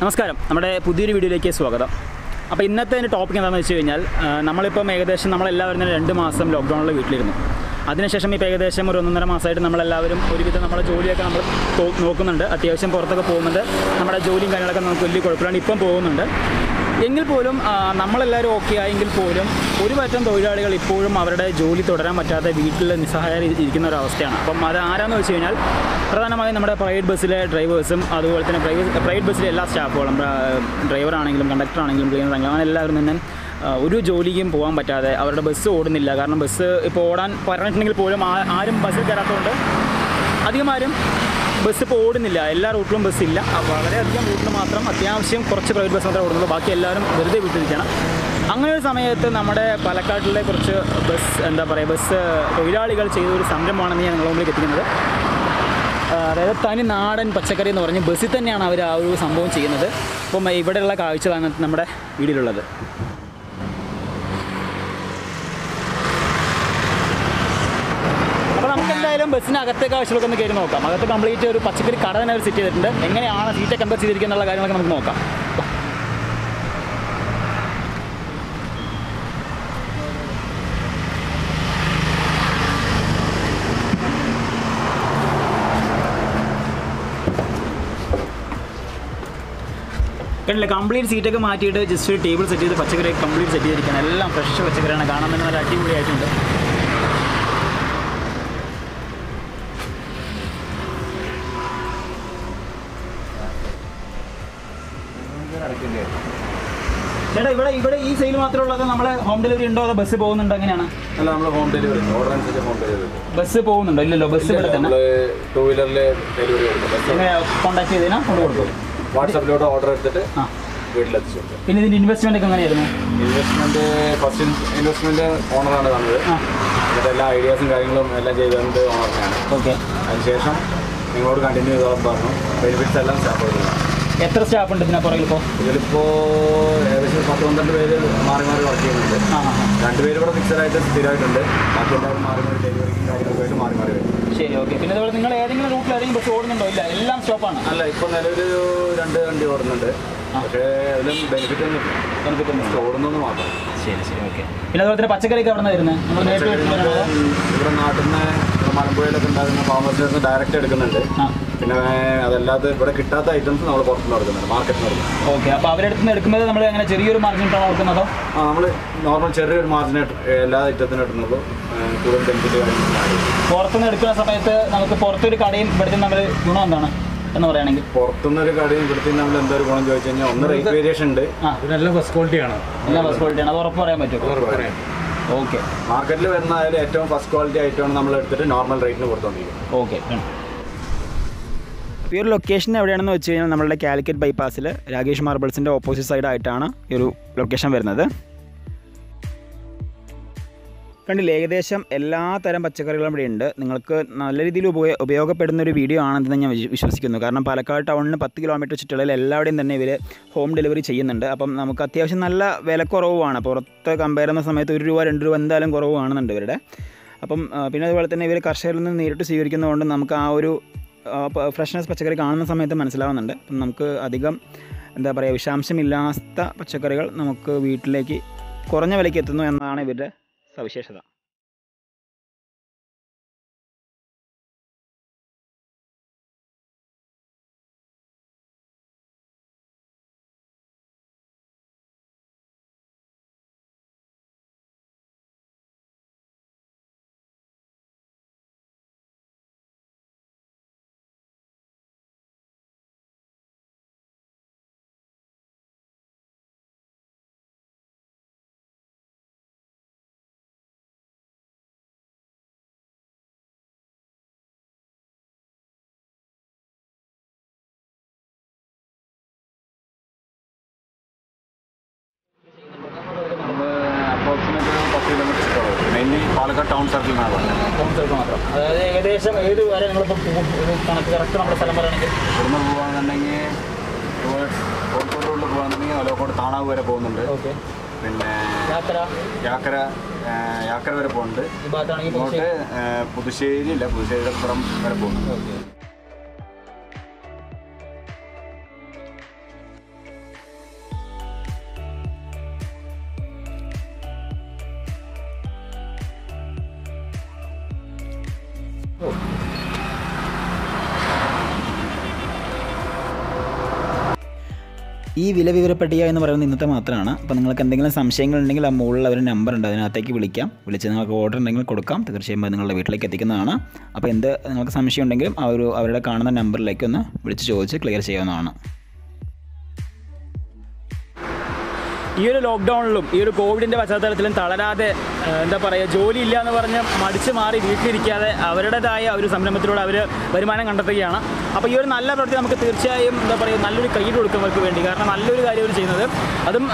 നമസ്കാരം. നമ്മുടെ പുതിയൊരു വീഡിയോയിലേക്ക് സ്വാഗതം. അപ്പോൾ ഇന്നത്തെ എന്റെ ടോപ്പിക് എന്താണെന്ന് വെച്ച് കഴിഞ്ഞാൽ നമ്മളിപ്പം ഏകദേശം നമ്മളെല്ലാവരും തന്നെ രണ്ട് മാസം ലോക്ക്ഡൗണിൽ വീട്ടിലിരുന്നു. അതിനുശേഷം ഇപ്പോൾ ഏകദേശം ഒരു ഒന്നൊന്നര മാസമായിട്ട് നമ്മളെല്ലാവരും ഒരുവിധം നമ്മുടെ ജോലിയൊക്കെ നമ്മൾ നോക്കുന്നുണ്ട്. അത്യാവശ്യം പുറത്തൊക്കെ പോകുന്നുണ്ട്. നമ്മുടെ ജോലിയും കാര്യങ്ങളൊക്കെ നമുക്ക് വലിയ കുഴപ്പമില്ലാണ്ട് ഇപ്പം പോകുന്നുണ്ട്. എങ്കിൽ പോലും നമ്മളെല്ലാവരും ഓക്കെ ആയെങ്കിൽ പോലും ഒരു പറ്റം തൊഴിലാളികൾ ഇപ്പോഴും അവരുടെ ജോലി തുടരാൻ പറ്റാതെ വീട്ടിൽ നിസ്സഹായം ഇരിക്കുന്ന ഒരു അവസ്ഥയാണ്. അപ്പം അത് ആരാന്ന് വെച്ച് കഴിഞ്ഞാൽ പ്രധാനമായും നമ്മുടെ പ്രൈവറ്റ് ബസ്സിലെ ഡ്രൈവേഴ്സും അതുപോലെ തന്നെ പ്രൈവറ്റ് പ്രൈവറ്റ് ബസ്സിലെ എല്ലാ സ്റ്റാഫുകളും ഡ്രൈവറാണെങ്കിലും കണ്ടക്ടർ ആണെങ്കിലും ക്ലീനർ അങ്ങനെ എല്ലാവരും തന്നെ ഒരു ജോലിക്കും പോകാൻ പറ്റാതെ അവരുടെ ബസ് ഓടുന്നില്ല. കാരണം ബസ് ഇപ്പോൾ ഓടാൻ പറഞ്ഞിട്ടുണ്ടെങ്കിൽ പോലും ആരും ബസ്സിൽ കയറാത്തതുകൊണ്ട് അധികം ആരും ബസ് ഇപ്പോൾ ഓടുന്നില്ല. എല്ലാ റൂട്ടിലും ബസ് ഇല്ല. വളരെയധികം റൂട്ടിൽ മാത്രം അത്യാവശ്യം കുറച്ച് പ്രൈവറ്റ് ബസ് മാത്രമേ ഓടുന്നുള്ളൂ. ബാക്കി എല്ലാവരും വെറുതെ വിട്ടിരിക്കണം അങ്ങനെ ഒരു സമയത്ത് നമ്മുടെ പാലക്കാട്ടിലെ കുറച്ച് ബസ് എന്താ പറയുക ബസ് തൊഴിലാളികൾ ചെയ്ത ഒരു സംരംഭമാണെന്ന് ഞാൻ നിങ്ങളുടെ മുമ്പിലേക്ക് എത്തിക്കുന്നത്. അതായത് തനി നാടൻ പച്ചക്കറി എന്ന് പറഞ്ഞ് ബസ്സിൽ തന്നെയാണ് അവർ ആ ഒരു സംഭവം ചെയ്യുന്നത്. അപ്പം ഇവിടെയുള്ള കാഴ്ചകളാണ് നമ്മുടെ വീഡിയോയിലുള്ളത് അപ്പോൾ ബസ്സിന് അകത്തേക്ക് ആവശ്യമൊക്കെ ഒന്ന് കയറി നോക്കാം. അകത്ത് കംപ്ലീറ്റ് ഒരു പച്ചക്കറി കട തന്നെ അവർ സെറ്റ് ചെയ്തിട്ടുണ്ട് എങ്ങനെയാണ് സീറ്റ് കമ്പയർ ചെയ്തിരിക്കുന്നുള്ള കാര്യങ്ങളൊക്കെ നമുക്ക് നോക്കാം. കണ്ടില്ല കംപ്ലീറ്റ് സീറ്റൊക്കെ മാറ്റിയിട്ട് ജസ്റ്റ് ഒരു ടേബിൾ സെറ്റ് ചെയ്ത് പച്ചക്കറി കംപ്ലീറ്റ് സെറ്റ് ചെയ്തിരിക്കുകയാണ്. എല്ലാം ഫ്രഷ് പച്ചക്കറിയാണ്. കാണാൻ തന്നെ നല്ല അടിപൊളിയായിട്ടുണ്ട്. ചേട്ടാ ഇവിടെ ഇവിടെ ഈ സെയിൽ മാത്രമേ ഉള്ളത് നമ്മളെ ഹോം ഡെലിവറി ഉണ്ടോ അതോ ബസ് പോകുന്നുണ്ടോ എങ്ങനെയാണ്? അല്ല നമ്മൾ ഹോം ഡെലിവറി ഓർഡർ അനുസരിച്ച് ഹോം ഡെലിവറി ബസ് പോകുന്നുണ്ടോ? ഇല്ലല്ലോ ബസ് ഇവിടെ തന്നെ. നമ്മൾ ടൂ വീലറിൽ ഡെലിവറി കൊടുക്കും. കോൺടാക്ട് ചെയ്തതിനാ കൊണ്ട് കൊടുക്കും. വാട്സാപ്പിലോട്ട് ഓർഡർ എടുത്തിട്ട് ആ. വീട്ടിലെത്തിച്ചു പിന്നെ ഇതിന്റെ ഇൻവെസ്റ്റ്മെന്റ് ഒക്കെ എങ്ങനെയായിരുന്നു? ഇൻവെസ്റ്റ്മെന്റ് ഫസ്റ്റ് ഇൻവെസ്റ്റ്മെന്റ് ഓണറാണ് തന്നത് എന്നിട്ട് എല്ലാ ഐഡിയാസും കാര്യങ്ങളും എല്ലാം ചെയ്ത് തന്നത് ഓണറിനാണ് ഓക്കെ അതിനുശേഷം നിങ്ങളോട് കണ്ടിന്യൂ ചെയ്തോളം പറഞ്ഞു. ബെനിഫിറ്റ്സ് എല്ലാം സ്റ്റാഫ് കൊടുക്കുന്നത് എത്ര സ്റ്റാഫ് ഉണ്ട് ഇതിനെ പുറകിൽ ഇപ്പോൾ ഇതിലിപ്പോൾ ഏകദേശം പത്ത് പന്ത്രണ്ട് പേര് മാറി മാറി വർക്ക് ചെയ്യുന്നുണ്ട്. ആ. രണ്ടുപേര് ഇവിടെ ഫിക്സഡായിട്ട് സ്ഥിരമായിട്ടുണ്ട്. ബാക്കി എല്ലാവരും മാറി മാറി ഡെലിവറിക്കും കാര്യങ്ങളൊക്കെ മാറി മാറി വരും. ശരി ഓക്കെ പിന്നെ അതുപോലെ നിങ്ങൾ ഏതെങ്കിലും റൂട്ടിൽ ഏതെങ്കിലും ബസ് ഓടുന്നുണ്ടോ? ഇല്ല എല്ലാം സ്റ്റോപ്പാണ് അല്ല ഇപ്പോൾ നിലവിൽ രണ്ട് വണ്ടി ഓടുന്നുണ്ട്. പക്ഷേ അതിലും ബെനിഫിറ്റ് ഒന്നും മാത്രം. ശരി ശരി ഓക്കെ പിന്നെ അതുപോലെ തന്നെ പച്ചക്കറിയൊക്കെ അവിടെ വരുന്നത് നമ്മൾ? ഇവിടെ നാട്ടിൽ നിന്ന് മലമ്പുഴയിലൊക്കെ ഉണ്ടാകുന്ന ഫാമേഴ്സിൽ നിന്ന് ഡയറക്റ്റ് എടുക്കുന്നുണ്ട്. ആ. പിന്നെ അതല്ലാതെ ഇവിടെ കിട്ടാത്ത ഐറ്റംസ് നമ്മൾ പുറത്തുനിന്ന് എടുക്കുന്നുണ്ട് മാർക്കറ്റിൽ നിന്ന് എടുക്കുന്നുണ്ട്. ഓക്കെ അപ്പോൾ അവരുടെ അടുത്ത് നിന്ന് എടുക്കുന്നത് നമ്മൾ അങ്ങനെ ചെറിയൊരു മാർജിൻ ഇട്ടാണോ കൊടുക്കുന്നതോ? ആ നമ്മൾ നോർമൽ ചെറിയൊരു മാർജിൻ എല്ലാ ഐറ്റത്തിനും എടുക്കുന്നുള്ളൂ കൂടുതൽ ബെനിഫിറ്റ് പുറത്തുനിന്ന് എടുക്കുന്ന സമയത്ത് നമുക്ക് പുറത്തൊരു കടയും ഇവിടുത്തെ നമ്മൾ ഗുണം എന്താണ് എന്ന് പറയുകയാണെങ്കിൽ? പുറത്തുനിന്ന് ഒരു കടയും ഇവിടുത്തെ നമ്മൾ എന്തൊരു ഗുണം ചോദിച്ചു കഴിഞ്ഞാൽ ഒന്ന് റേറ്റ് വേരിയേഷൻ ഉണ്ട്. ആ. ഇതിനെല്ലാം ഫസ്റ്റ് ക്വാളിറ്റി ആണ്. ഫസ്റ്റ് ബസ് ക്വാളിറ്റിയാണ് അത് ഉറപ്പ് പറയാൻ പറ്റും ഓക്കെ മാർക്കറ്റിൽ വരുന്ന ഏറ്റവും ഫസ്റ്റ് ക്വാളിറ്റി ആയിട്ടാണ് നമ്മൾ എടുത്തിട്ട് നോർമൽ റേറ്റിന് കൊടുത്തോണ്ടിരിക്കുന്നത്. ഓക്കെ ഈ ഒരു ലൊക്കേഷൻ എവിടെയാണെന്ന് വെച്ച് കഴിഞ്ഞാൽ നമ്മളുടെ കാലിക്കറ്റ് ബൈപ്പാസിൽ രാകേഷ് മാർബിൾസിന്റെ ഓപ്പോസിറ്റ് സൈഡായിട്ടാണ് ഈ ഒരു ലൊക്കേഷൻ വരുന്നത്. കണ്ടില്ല ഏകദേശം എല്ലാ തരം പച്ചക്കറികളും ഇവിടെ ഉണ്ട്. നിങ്ങൾക്ക് നല്ല രീതിയിൽ ഉപയോ ഉപയോഗപ്പെടുന്ന ഒരു വീഡിയോ ആണെന്ന് ഞാൻ വിശ്വസിക്കുന്നു. കാരണം പാലക്കാട് ടൗണിന് പത്ത് കിലോമീറ്റർ ചുറ്റളവിൽ എല്ലാവരുടെയും തന്നെ ഇവർ ഹോം ഡെലിവറി ചെയ്യുന്നുണ്ട്. അപ്പം നമുക്ക് അത്യാവശ്യം നല്ല വിലക്കുറവുമാണ്. പുറത്ത് കമ്പയർ ചെയ്യുന്ന സമയത്ത് ഒരു രൂപ രണ്ട് രൂപ എന്തായാലും കുറവ് കാണുന്നുണ്ട് ഇവരുടെ. അപ്പം പിന്നെ അതുപോലെ തന്നെ ഇവർ കർഷകരിൽ നിന്ന് നേരിട്ട് സ്വീകരിക്കുന്നതുകൊണ്ട് നമുക്ക് ആ ഒരു ഫ്രഷ്നെസ് പച്ചക്കറി കാണുന്ന സമയത്ത് മനസ്സിലാവുന്നുണ്ട്. അപ്പം നമുക്ക് അധികം എന്താ പറയുക വിഷാംശമില്ലാത്ത പച്ചക്കറികൾ നമുക്ക് വീട്ടിലേക്ക് കുറഞ്ഞ വിലയ്ക്ക് എത്തുന്നു എന്നതാണ് ഇവരുടെ സവിശേഷത. പാലക്കാട് ടൗൺ സർക്കിളിനാണ് പറഞ്ഞത് സർക്കിൾ മാത്രം. അതായത് ഏകദേശം ഏത് വരെ നിങ്ങളിപ്പോൾ കണക്ക് കറക്റ്റ് നമ്മുടെ സ്ഥലം പറയുകയാണെങ്കിൽ? ഇവിടുന്ന് towards കോഴിക്കോട് റോഡിൽ ഒലവക്കോട് താണാവ് വരെ പോകുന്നുണ്ട്. ഓക്കെ. പിന്നെ യാത്ര? യാക്കര യാക്കര വരെ പോകുന്നുണ്ട്. ഇങ്ങോട്ട് പുതുശ്ശേരി? ഇല്ല പുതുശ്ശേരിയുടെ പുറം വരെ പോകുന്നുണ്ട്. ഈ വില വിവര പട്ടിക എന്ന് പറയുന്നത് ഇന്നത്തെ മാത്രമാണ്. അപ്പോൾ നിങ്ങൾക്ക് എന്തെങ്കിലും സംശയങ്ങൾ ഉണ്ടെങ്കിൽ ആ മുകളിൽ ഒരു നമ്പർ ഉണ്ട്. അതിനകത്തേക്ക് വിളിക്കാം. വിളിച്ച് നിങ്ങൾക്ക് ഓർഡർ ഉണ്ടെങ്കിൽ കൊടുക്കാം. തീർച്ചയായും നിങ്ങളുടെ വീട്ടിലേക്ക് എത്തിക്കുന്നതാണ്. അപ്പോൾ എന്ത് നിങ്ങൾക്ക് സംശയം ഉണ്ടെങ്കിലും ആ അവരുടെ കാണുന്ന നമ്പറിലേക്ക് ഒന്ന് വിളിച്ച് ചോദിച്ച് ക്ലിയർ ചെയ്യാവുന്നതാണ്. ഈ ഒരു ലോക്ക്ഡൗണിലും ഈ ഒരു കോവിഡിന്റെ പശ്ചാത്തലത്തിലും തളരാതെ എന്താ പറയുക ജോലി ഇല്ല എന്ന് പറഞ്ഞ് മടിച്ചു മാറി വീട്ടിലിരിക്കാതെ അവരുടേതായ ഒരു സംരംഭത്തിലൂടെ അവർ വരുമാനം കണ്ടെത്തുകയാണ്. അപ്പോൾ ഈ ഒരു നല്ല പ്രവൃത്തി നമുക്ക് തീർച്ചയായും എന്താ പറയുക നല്ലൊരു കൈ കൊടുക്കുന്നവർക്ക് വേണ്ടി കാരണം നല്ലൊരു കാര്യം അവർ ചെയ്യുന്നത്. അതും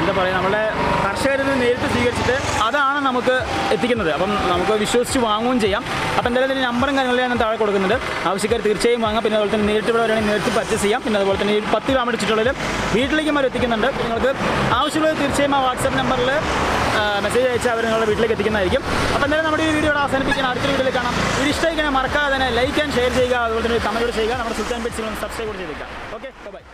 എന്താ പറയുക നമ്മളെ കർഷകരിൽ നിന്ന് നേരിട്ട് സ്വീകരിച്ചിട്ട് അതാണ് നമുക്ക് എത്തിക്കുന്നത്. അപ്പം നമുക്ക് വിശ്വസിച്ച് വാങ്ങുകയും ചെയ്യാം. അപ്പം എന്തായാലും ഇതിന്റെ നമ്പറും കാര്യങ്ങളും ഞാൻ താഴെ കൊടുക്കുന്നുണ്ട്. ആവശ്യക്കാർ തീർച്ചയായും വാങ്ങാം. പിന്നെ അതുപോലെ തന്നെ നേരിട്ട് ഇവിടെ വരികയാണെങ്കിൽ നേരിട്ട് പർച്ചേസ് ചെയ്യാം. പിന്നെ അതുപോലെ തന്നെ ഈ പത്ത് കിലോമീറ്റർ ചുറ്റുള്ളിൽ വീട്ടിലേക്കും അവർ എത്തിക്കുന്നുണ്ട്. നിങ്ങൾക്ക് ആവശ്യമുള്ളത് തീർച്ചയായും ആ വാട്സാപ്പ് നമ്പറിൽ മെസ്സേജ് അയച്ച് അവർ നിങ്ങളുടെ വീട്ടിലേക്ക് എത്തിക്കുന്നതായിരിക്കും. അപ്പോൾ എന്തായാലും നമ്മുടെ ഈ വീഡിയോ അവസാനിപ്പിക്കാൻ അടുത്ത വീഡിയോയിൽ കാണാം. ഇത് ഇഷ്ടമായി മറക്കാതെ തന്നെ ലൈക്ക് ആൻഡ് ഷെയർ ചെയ്യുക. അതുപോലെ തന്നെ കമന്റ് ചെയ്യുക. നമ്മുടെ സുൽത്താൻ ബെറ്റ്സിലും സബ്സ്ക്രൈബ് ചെയ്തേക്കാം ഓക്കെ ബൈ